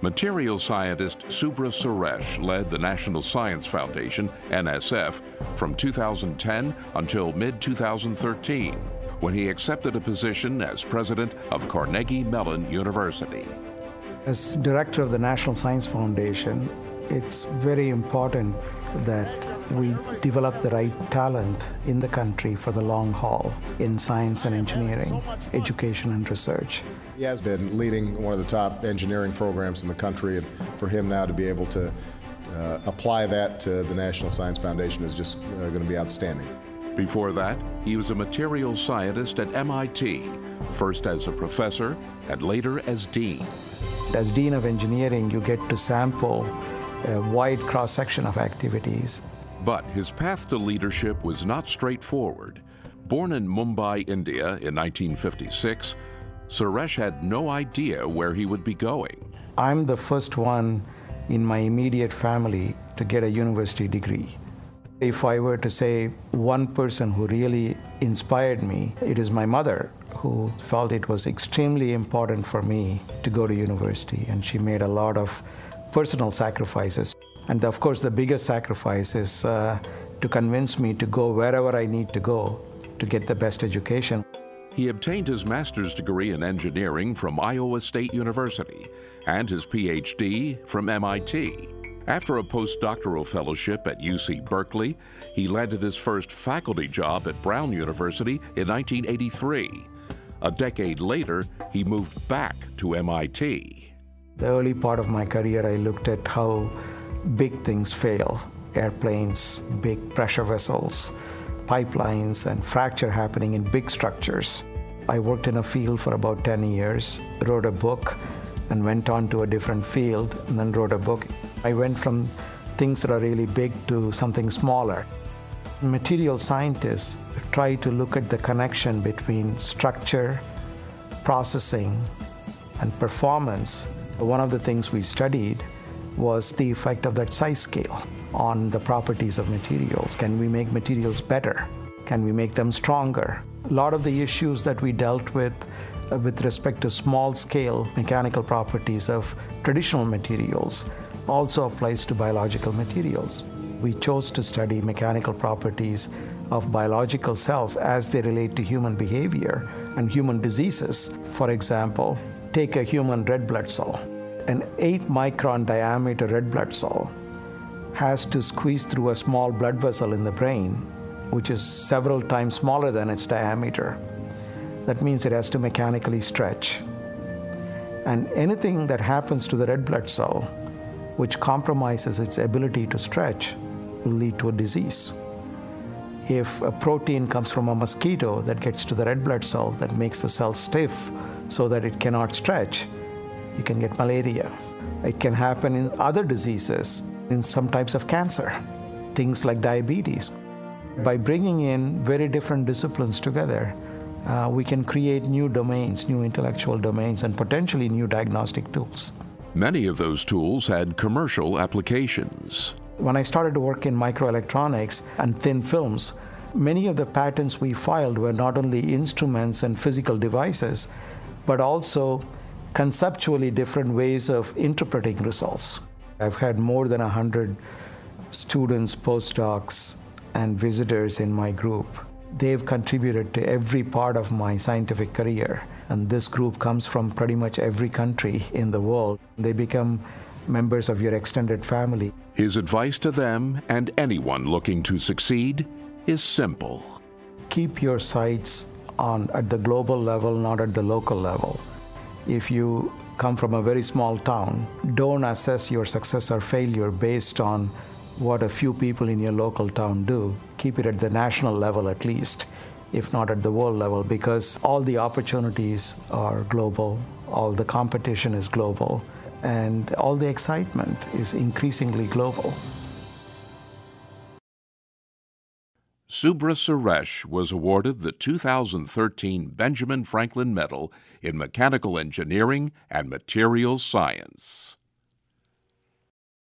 Material scientist Subra Suresh led the National Science Foundation, NSF, from 2010 until mid 2013, when he accepted a position as president of Carnegie Mellon University. As director of the National Science Foundation, it's very important that we develop the right talent in the country for the long haul in science and engineering, education and research. He has been leading one of the top engineering programs in the country, and for him now to be able to uh, apply that to the National Science Foundation is just uh, going to be outstanding. Before that, he was a materials scientist at MIT, first as a professor and later as dean. As dean of engineering, you get to sample a wide cross section of activities. But his path to leadership was not straightforward. Born in Mumbai, India in 1956, Suresh had no idea where he would be going. I'm the first one in my immediate family to get a university degree. If I were to say one person who really inspired me, it is my mother who felt it was extremely important for me to go to university, and she made a lot of personal sacrifices. And of course, the biggest sacrifice is uh, to convince me to go wherever I need to go to get the best education. He obtained his master's degree in engineering from Iowa State University and his PhD from MIT. After a postdoctoral fellowship at UC Berkeley, he landed his first faculty job at Brown University in 1983. A decade later, he moved back to MIT. The early part of my career, I looked at how big things fail airplanes, big pressure vessels, pipelines, and fracture happening in big structures. I worked in a field for about 10 years, wrote a book, and went on to a different field, and then wrote a book. I went from things that are really big to something smaller. Material scientists try to look at the connection between structure, processing, and performance. One of the things we studied was the effect of that size scale on the properties of materials. Can we make materials better? Can we make them stronger? A lot of the issues that we dealt with uh, with respect to small scale mechanical properties of traditional materials also applies to biological materials. We chose to study mechanical properties of biological cells as they relate to human behavior and human diseases. For example, take a human red blood cell an 8 micron diameter red blood cell has to squeeze through a small blood vessel in the brain, which is several times smaller than its diameter. That means it has to mechanically stretch. And anything that happens to the red blood cell, which compromises its ability to stretch, will lead to a disease. If a protein comes from a mosquito that gets to the red blood cell that makes the cell stiff so that it cannot stretch, you can get malaria. It can happen in other diseases, in some types of cancer, things like diabetes. By bringing in very different disciplines together, uh, we can create new domains, new intellectual domains, and potentially new diagnostic tools. Many of those tools had commercial applications. When I started to work in microelectronics and thin films, many of the patents we filed were not only instruments and physical devices, but also conceptually different ways of interpreting results. I've had more than 100 students, postdocs, and visitors in my group. They've contributed to every part of my scientific career. And this group comes from pretty much every country in the world. They become members of your extended family. His advice to them and anyone looking to succeed is simple. Keep your sights on at the global level, not at the local level if you come from a very small town, don't assess your success or failure based on what a few people in your local town do. Keep it at the national level at least, if not at the world level, because all the opportunities are global, all the competition is global, and all the excitement is increasingly global. Subra Suresh was awarded the 2013 Benjamin Franklin Medal in Mechanical Engineering and Materials Science.